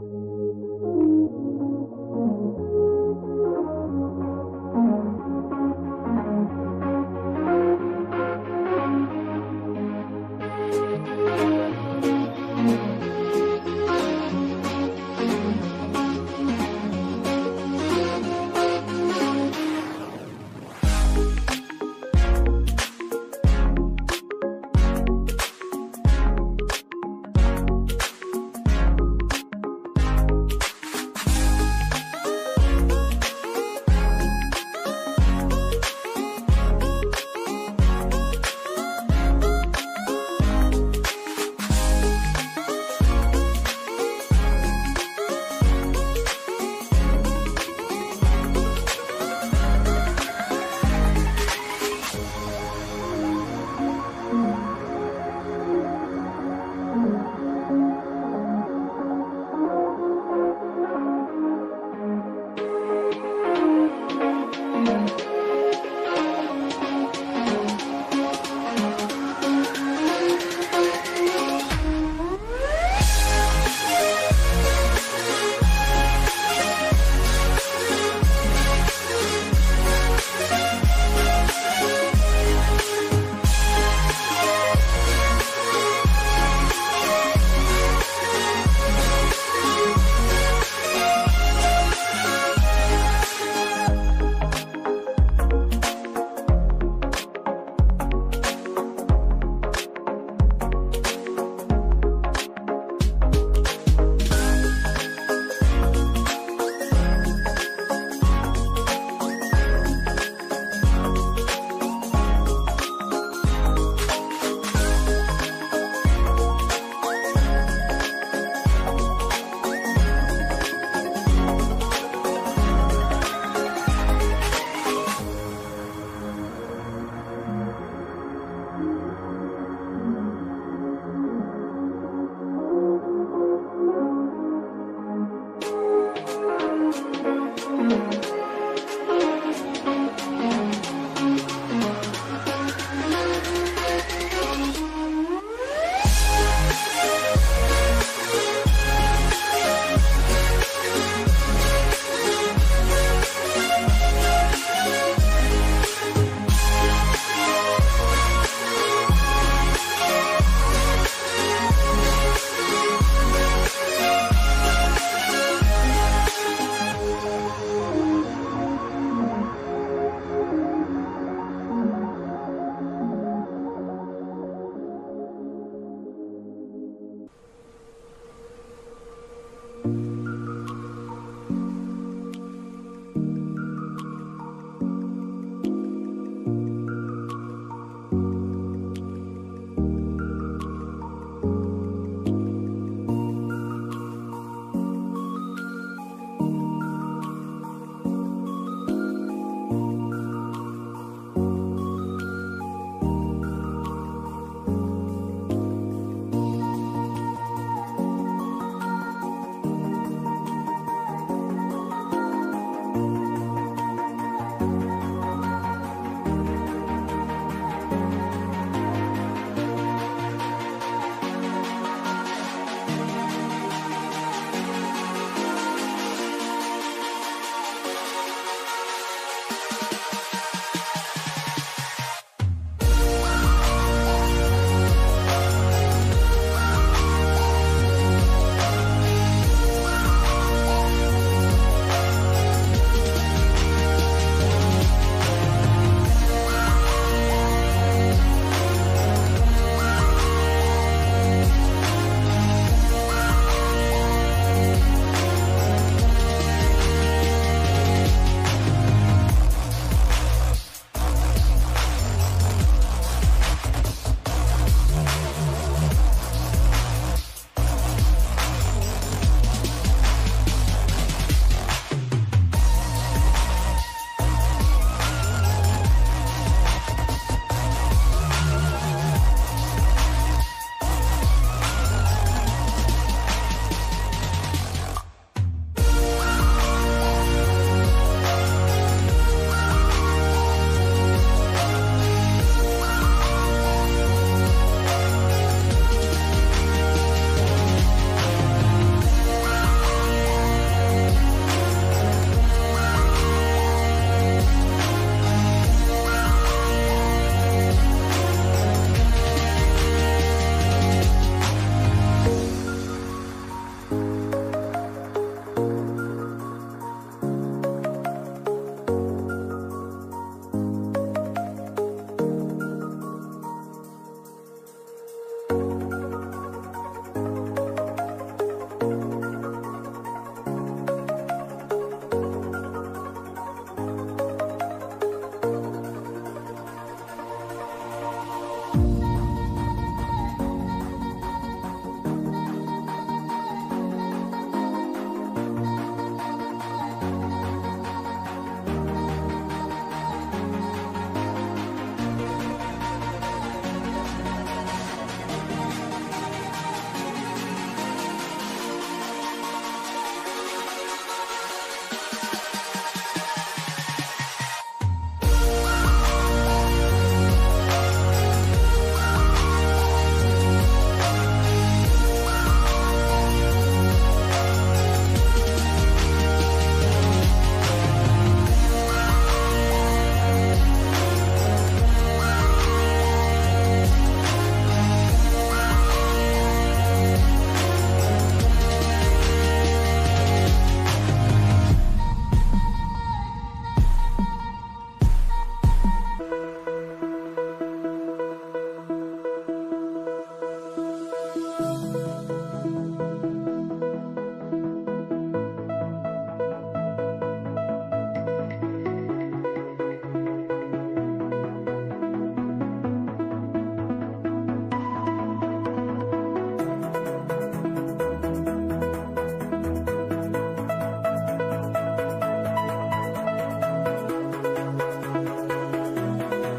Thank you.